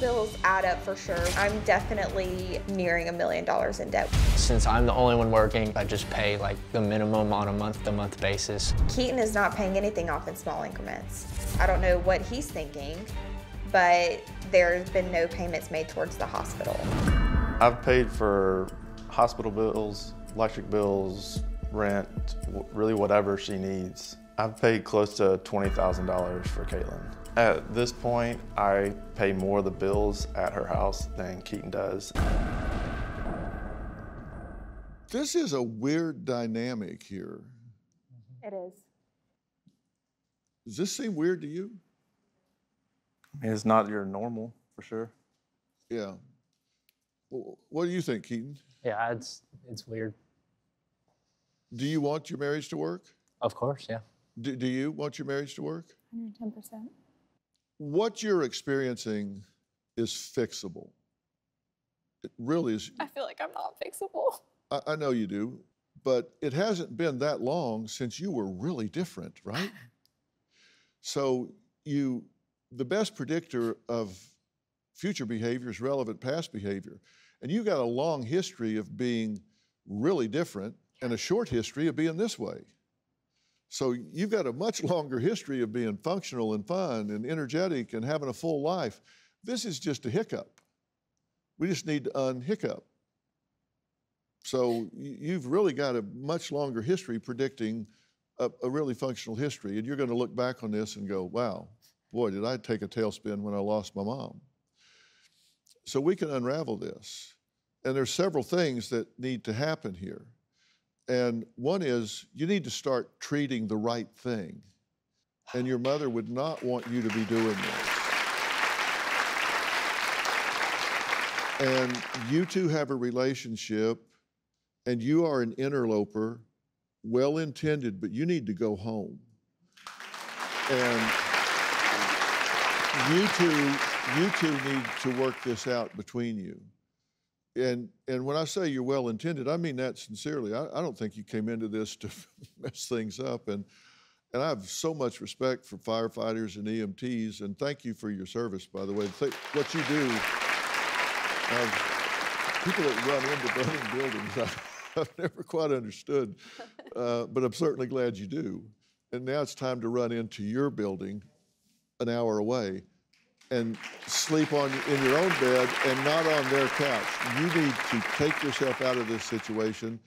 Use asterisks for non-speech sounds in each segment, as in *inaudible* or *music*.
Bills add up for sure. I'm definitely nearing a million dollars in debt. Since I'm the only one working, I just pay like the minimum on a month-to-month basis. Keaton is not paying anything off in small increments. I don't know what he's thinking, but there's been no payments made towards the hospital. I've paid for hospital bills, electric bills, rent, really whatever she needs. I've paid close to $20,000 for Caitlin. At this point, I pay more of the bills at her house than Keaton does. This is a weird dynamic here. It is. Does this seem weird to you? It's not your normal, for sure. Yeah. What do you think, Keaton? Yeah, it's it's weird. Do you want your marriage to work? Of course, yeah. Do, do you want your marriage to work? 110%. What you're experiencing is fixable. It really is. I feel like I'm not fixable. I, I know you do, but it hasn't been that long since you were really different, right? *laughs* so you, the best predictor of future behavior is relevant past behavior. And you got a long history of being really different and a short history of being this way. So you've got a much longer history of being functional and fun and energetic and having a full life. This is just a hiccup. We just need to unhiccup. So you've really got a much longer history predicting a, a really functional history. And you're going to look back on this and go, wow, boy, did I take a tailspin when I lost my mom. So we can unravel this. And there's several things that need to happen here. And one is you need to start treating the right thing. And your mother would not want you to be doing this. And you two have a relationship, and you are an interloper, well intended, but you need to go home. And you two, you two need to work this out between you. And, and when I say you're well intended, I mean that sincerely. I, I don't think you came into this to *laughs* mess things up. And, and I have so much respect for firefighters and EMTs. And thank you for your service, by the way. What you do, people that run into burning *laughs* buildings, I, have never quite understood. Uh, but I'm certainly glad you do. And now it's time to run into your building an hour away and sleep on in your own bed and not on their couch. You need to take yourself out of this situation,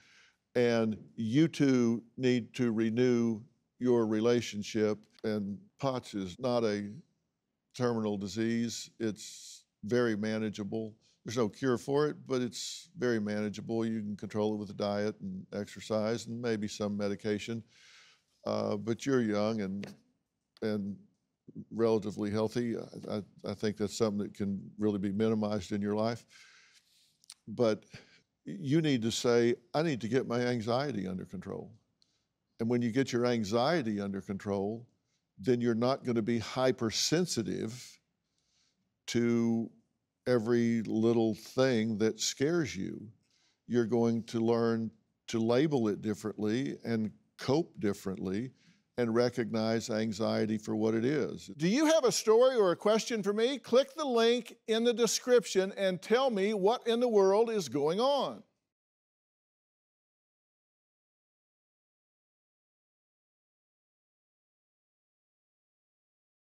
and you two need to renew your relationship. And POTS is not a terminal disease. It's very manageable. There's no cure for it, but it's very manageable. You can control it with a diet and exercise and maybe some medication. Uh, but you're young and and relatively healthy. I, I, think that's something that can really be minimized in your life. But you need to say, I need to get my anxiety under control. And when you get your anxiety under control, then you're not going to be hypersensitive to every little thing that scares you. You're going to learn to label it differently and cope differently and recognize anxiety for what it is. Do you have a story or a question for me? Click the link in the description and tell me what in the world is going on.